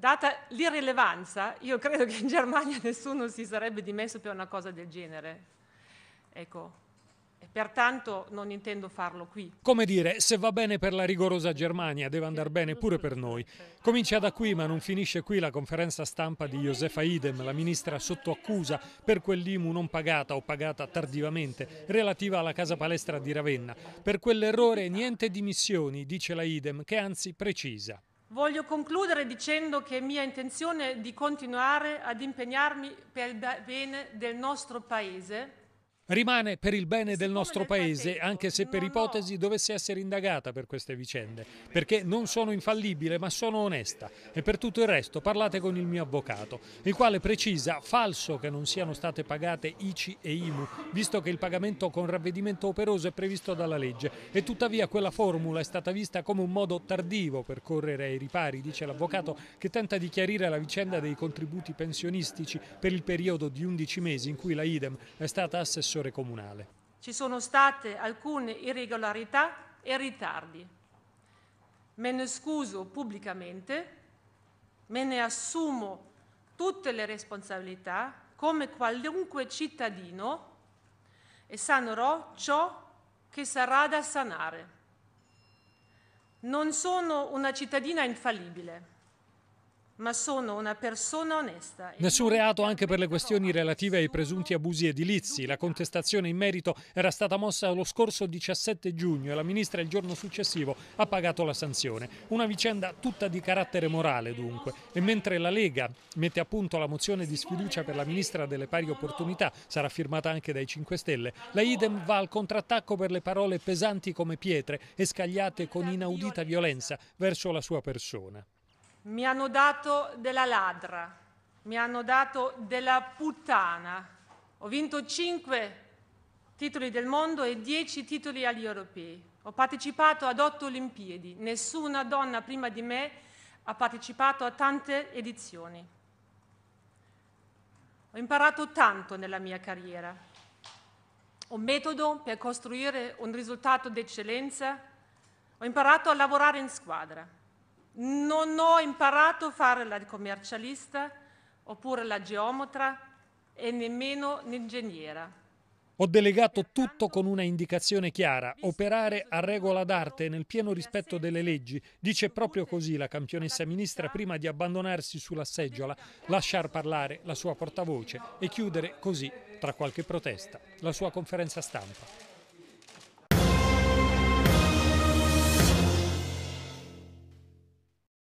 Data l'irrilevanza, io credo che in Germania nessuno si sarebbe dimesso per una cosa del genere. Ecco, e pertanto non intendo farlo qui. Come dire, se va bene per la rigorosa Germania, deve andare bene pure per noi. Comincia da qui, ma non finisce qui la conferenza stampa di Josefa Idem, la ministra sotto accusa per quell'IMU non pagata o pagata tardivamente, relativa alla casa palestra di Ravenna. Per quell'errore niente dimissioni, dice la Idem, che anzi precisa. Voglio concludere dicendo che è mia intenzione di continuare ad impegnarmi per il bene del nostro Paese Rimane per il bene del nostro Paese, anche se per ipotesi dovesse essere indagata per queste vicende, perché non sono infallibile ma sono onesta. E per tutto il resto parlate con il mio avvocato, il quale precisa falso che non siano state pagate ICI e IMU, visto che il pagamento con ravvedimento operoso è previsto dalla legge. E tuttavia quella formula è stata vista come un modo tardivo per correre ai ripari, dice l'avvocato che tenta di chiarire la vicenda dei contributi pensionistici per il periodo di 11 mesi in cui la IDEM è stata assessore assessore comunale. Ci sono state alcune irregolarità e ritardi. Me ne scuso pubblicamente, me ne assumo tutte le responsabilità come qualunque cittadino e sanerò ciò che sarà da sanare. Non sono una cittadina infallibile ma sono una persona onesta. Nessun reato anche per le questioni relative ai presunti abusi edilizi. La contestazione in merito era stata mossa lo scorso 17 giugno e la ministra il giorno successivo ha pagato la sanzione. Una vicenda tutta di carattere morale dunque. E mentre la Lega mette a punto la mozione di sfiducia per la ministra delle pari opportunità, sarà firmata anche dai 5 Stelle, la Idem va al contrattacco per le parole pesanti come pietre e scagliate con inaudita violenza verso la sua persona. Mi hanno dato della ladra, mi hanno dato della puttana. Ho vinto cinque titoli del mondo e dieci titoli agli europei. Ho partecipato ad otto Olimpiadi. Nessuna donna prima di me ha partecipato a tante edizioni. Ho imparato tanto nella mia carriera. Un metodo per costruire un risultato d'eccellenza. Ho imparato a lavorare in squadra. Non ho imparato a fare la commercialista oppure la geometra e nemmeno l'ingegnera. Ho delegato tutto con una indicazione chiara, operare a regola d'arte nel pieno rispetto delle leggi. Dice proprio così la campionessa ministra prima di abbandonarsi sulla seggiola, lasciar parlare la sua portavoce e chiudere così, tra qualche protesta, la sua conferenza stampa.